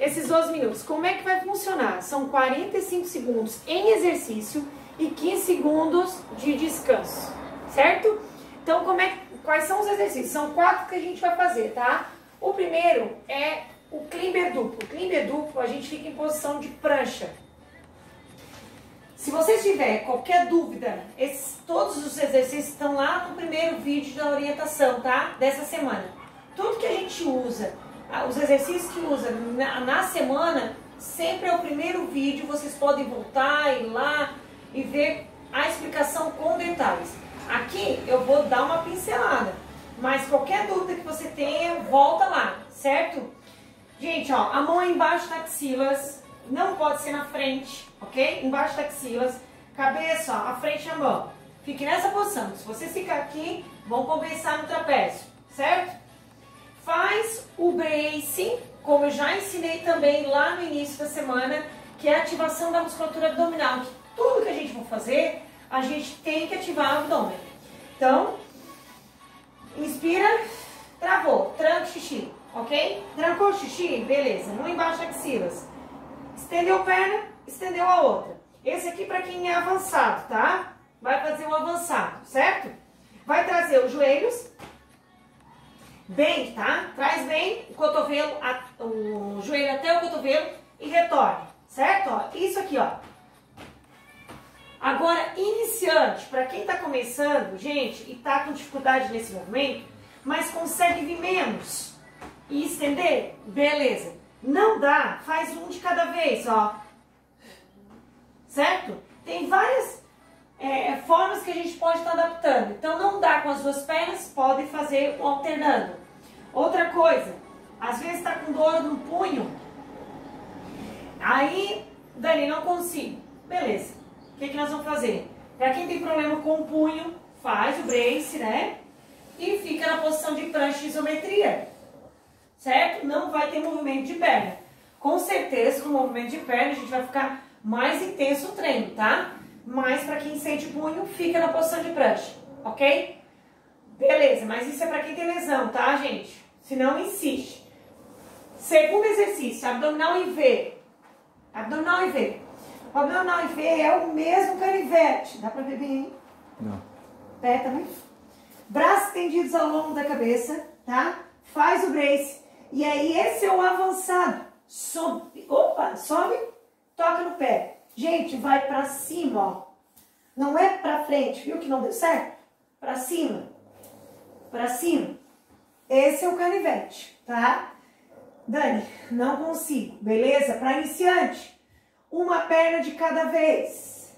esses 12 minutos. Como é que vai funcionar? São 45 segundos em exercício e 15 segundos de descanso, certo? Então, como é, quais são os exercícios? São quatro que a gente vai fazer, tá? O primeiro é o climber duplo. O climber duplo, a gente fica em posição de prancha. Se você tiver qualquer dúvida, esses, todos os exercícios estão lá no primeiro vídeo da orientação, tá? Dessa semana. Tudo que a gente usa, os exercícios que usa na, na semana, sempre é o primeiro vídeo. Vocês podem voltar, ir lá e ver a explicação com detalhes. Aqui eu vou dar uma pincelada, mas qualquer dúvida que você tenha, volta lá, certo? Gente, ó, a mão é embaixo das axilas, não pode ser na frente, ok? Embaixo das axilas, cabeça, ó, a frente a mão. Fique nessa posição. Se você ficar aqui, vão compensar no trapézio, certo? Faz o brace, como eu já ensinei também lá no início da semana, que é a ativação da musculatura abdominal. Que tudo que a gente for fazer, a gente tem que ativar o abdômen. Então, inspira, travou, tranca o xixi, ok? Trancou o xixi, beleza, um embaixo axilas. Estendeu a perna, estendeu a outra. Esse aqui para quem é avançado, tá? Vai fazer um avançado, certo? Vai trazer os joelhos bem, tá? Traz bem o cotovelo, o joelho até o cotovelo e retorne, certo? Ó, isso aqui, ó. Agora, iniciante, para quem está começando, gente, e está com dificuldade nesse movimento, mas consegue vir menos e estender, beleza. Não dá, faz um de cada vez, ó. Certo? Tem várias é, formas que a gente pode estar tá adaptando. Então, não dá com as duas pernas, pode fazer alternando. Outra coisa, às vezes está com dor no punho, aí, Dani, não consigo. Beleza, o que, que nós vamos fazer? Para quem tem problema com o punho, faz o brace, né? E fica na posição de prancha isometria certo? Não vai ter movimento de perna. Com certeza, com o movimento de perna, a gente vai ficar mais intenso o treino, tá? Mas para quem sente punho, fica na posição de prancha, ok? Beleza, mas isso é para quem tem lesão, tá, gente? Se não, insiste. Segundo exercício, abdominal em V. Abdominal em V. O abdominal em V é o mesmo canivete. Dá para ver bem aí? Não. Pé também. Braços tendidos ao longo da cabeça, tá? Faz o brace. E aí, esse é o avançado. Sobe, opa, sobe, toca no pé. Gente, vai pra cima, ó. Não é pra frente, viu que não deu certo? Pra cima, pra cima. Esse é o canivete, tá? Dani, não consigo, beleza? Para iniciante, uma perna de cada vez.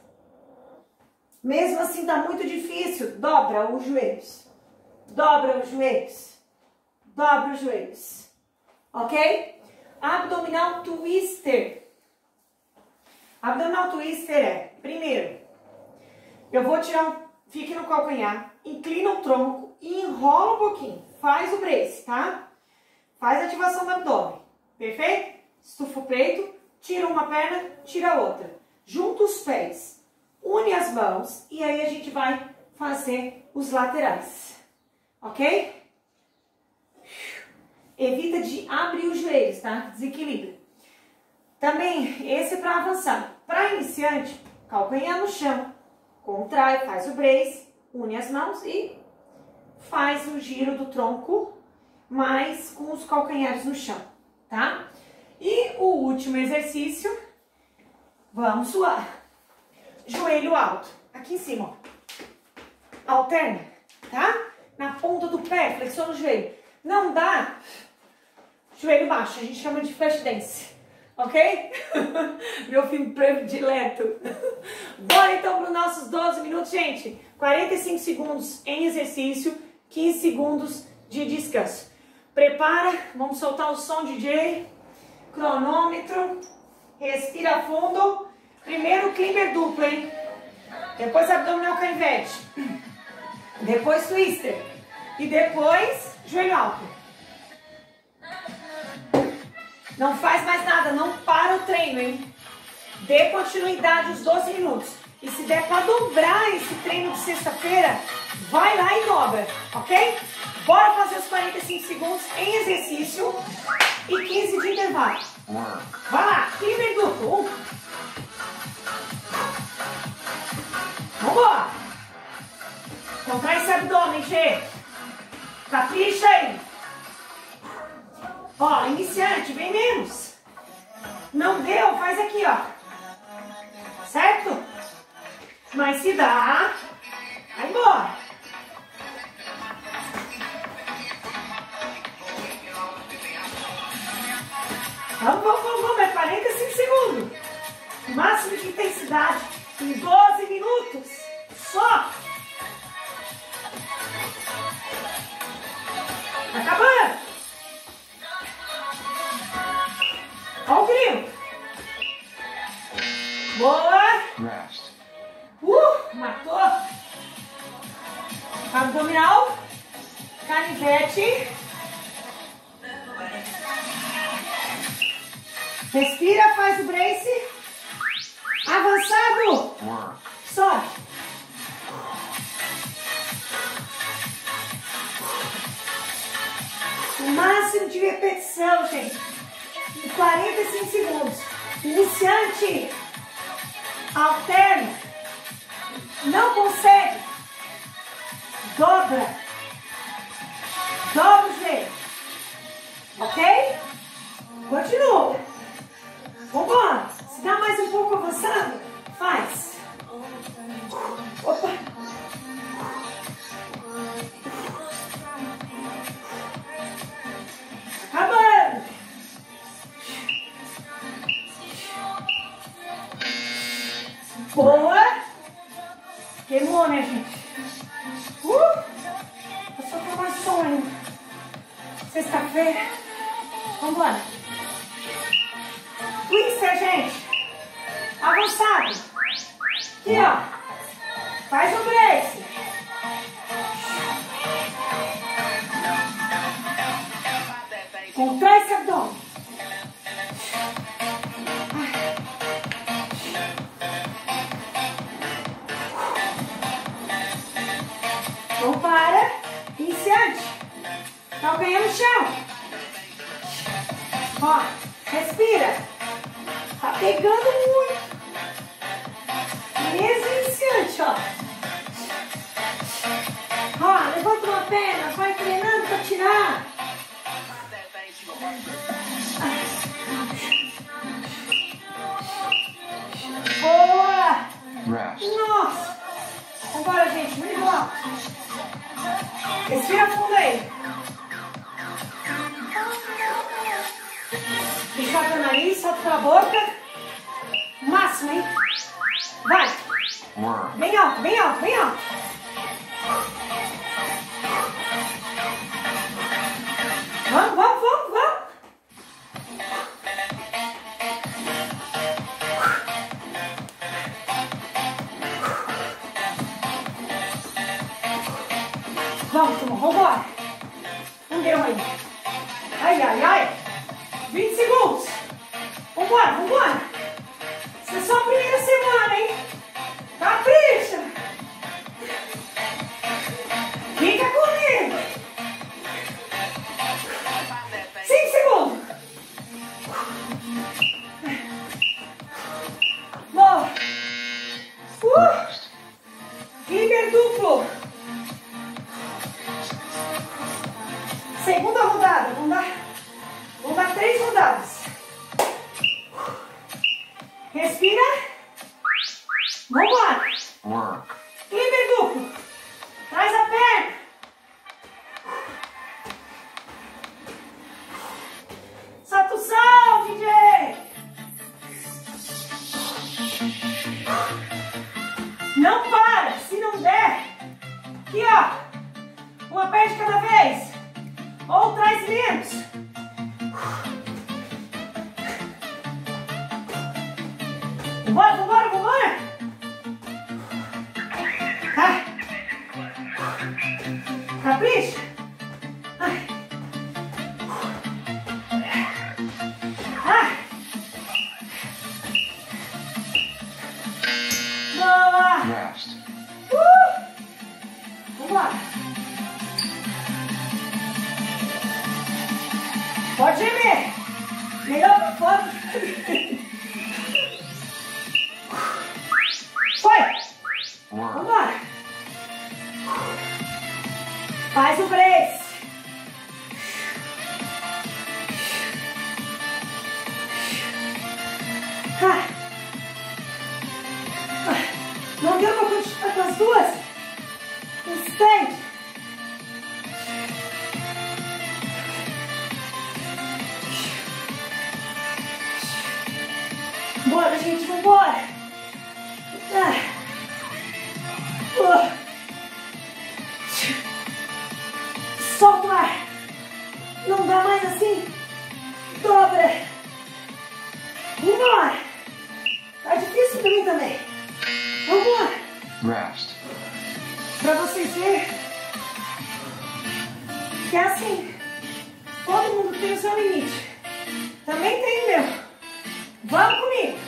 Mesmo assim, tá muito difícil, dobra os joelhos. Dobra os joelhos. Dobra os joelhos ok? Abdominal twister. Abdominal twister é, primeiro, eu vou tirar fique no calcanhar, inclina o tronco e enrola um pouquinho. Faz o brace, tá? Faz a ativação do abdômen, perfeito? Estufa o peito, tira uma perna, tira a outra. Junta os pés, une as mãos e aí a gente vai fazer os laterais, ok? evita de abrir os joelhos, tá? Desequilibra. Também, esse para avançar. Para iniciante, calcanhar no chão, contrai, faz o brace, une as mãos e faz o giro do tronco, mas com os calcanhares no chão, tá? E o último exercício, vamos suar. Joelho alto, aqui em cima, ó. Alterna, tá? Na ponta do pé, flexiona o joelho. Não dá, joelho baixo, a gente chama de flash dance, ok? Meu filme predileto. Bora então para os nossos 12 minutos, gente. 45 segundos em exercício, 15 segundos de descanso. Prepara, vamos soltar o som DJ, cronômetro, respira fundo. Primeiro climber duplo, hein? Depois abdominal canivete. Depois twister. E depois joelho alto. Não faz mais nada, não para o treino, hein? Dê continuidade os 12 minutos. E se der para dobrar esse treino de sexta-feira, vai lá e dobra, ok? Bora fazer os 45 segundos em exercício e 15 de intervalo. Vai lá, 15 minutos. Um. Vambora. Contrai esse abdômen, gente. Capricha aí. Ó, iniciante, vem menos. Não deu, faz aqui, ó. Certo? Mas se dá, vai embora. Vamos, vamos, vamos, vamos. É 45 segundos. Máximo de intensidade em 12 minutos. Só. Acabando. Olha o grilo. Boa. Uh, matou. Abdominal. Canivete. Respira, faz o brace. Avançado. Sobe. O máximo de repetição, gente. 45 segundos. Iniciante, alterno, não consegue, dobra. Aqui, ó. Faz o brace. Contrai esse abdômen. Então para. Iniciante. Tá bem no chão. Ó, respira. Tá pegando muito. Continuar com as duas? Stand! Bora, gente, vambora! Ah. Uh. Rest. Pra vocês verem que é assim. Todo mundo tem o seu limite. Também tem o meu. Vamos comigo.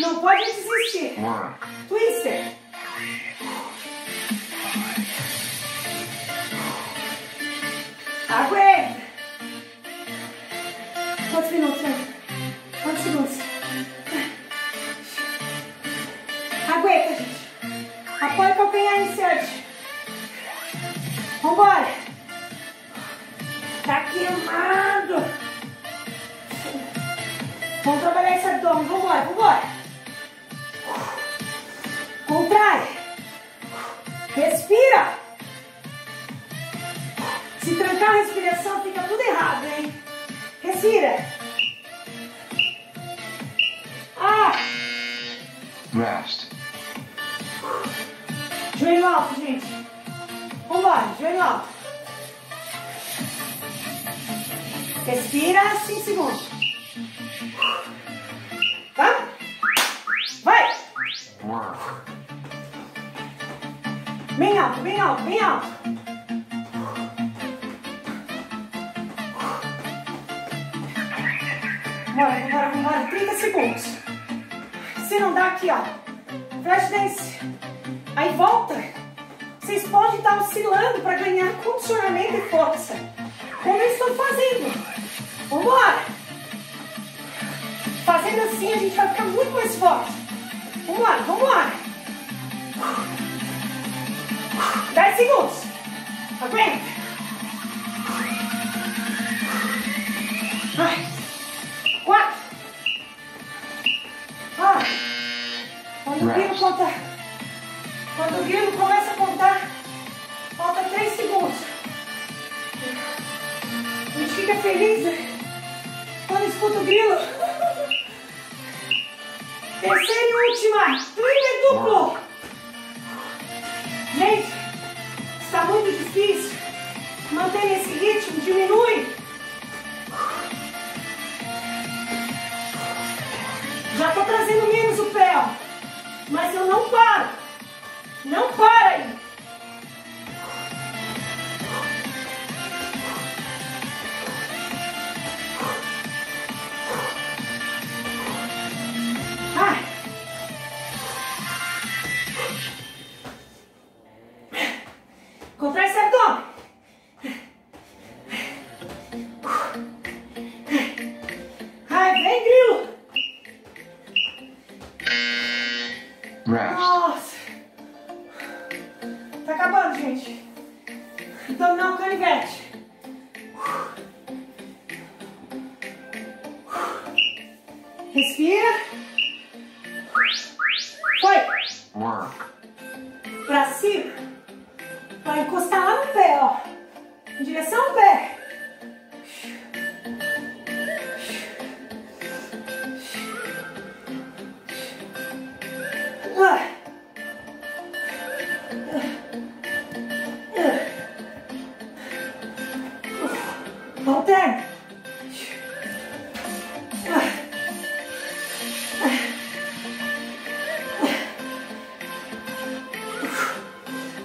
Não pode desistir. Work. Twister. Aguenta. Quantos minutos, né? Aguenta, gente. Apoia o calcanhar iniciante. Vambora. Tá queimado. Vamos trabalhar esse abdômen. Vambora, vambora. Contrai. Respira. Se trancar a respiração, fica tudo errado, hein? Respira. Ah, Rest. Joelho alto, gente. Vambora, joelho alto. Respira 5 segundos. Vamos? Vai! Bem alto, bem alto, bem alto. Bora, vambora, vambora. 30 segundos. Se não dá aqui, ó. Flash dance. Aí volta. Vocês podem estar oscilando para ganhar condicionamento e força. Como eu estou fazendo. Vambora. Fazendo assim, a gente vai ficar muito mais forte. Vambora, vambora. 10 segundos. Aguenta. Ai. Quatro. Ah. Quando o grilo conta. Quando o grilo começa a contar, falta 3 segundos. A gente fica feliz né? quando escuta o grilo. Terceira e última. Trigger duplo. Gente, está muito difícil. Manter esse ritmo, diminui. Já estou trazendo menos o pé, ó. Mas eu não paro. Não para aí.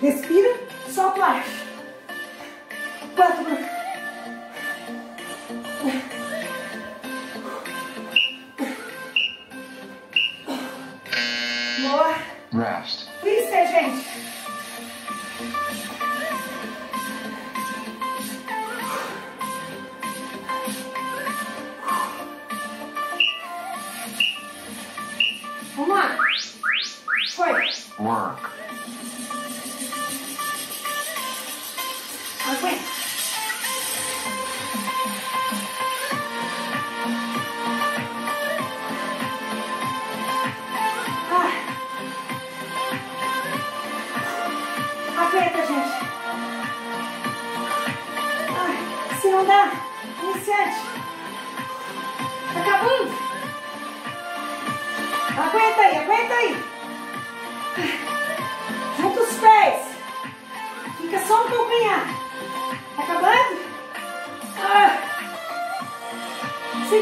Respira.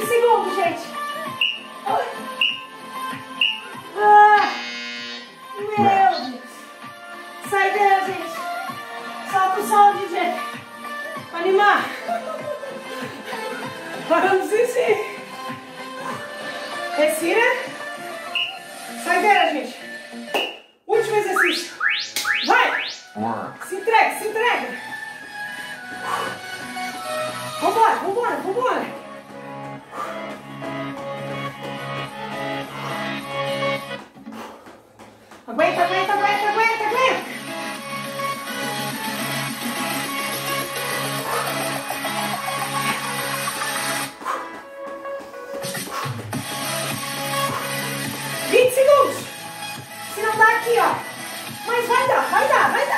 segundo segundos, gente. vai, ah, meu Deus. Sai dela, gente. Solta o sol, DJ. Pra animar. Vamos insistir. Respira. Sai dela, gente. Último exercício. Vai. Se entrega, se entrega. Vambora, vambora, vambora. Aguenta, aguenta, aguenta, aguenta, aguenta. Vinte segundos. Se não dá aqui, ó. Mas vai dar, vai dar, vai dar.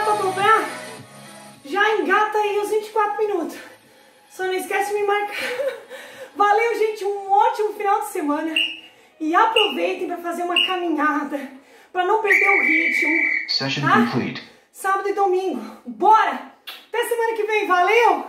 Dá pra dobrar, já engata aí os 24 minutos. Só não esquece de me marcar. Valeu, gente. Um ótimo final de semana. E aproveitem para fazer uma caminhada. Para não perder o ritmo. Session Tá? complete. Sábado e domingo. Bora! Até semana que vem. Valeu!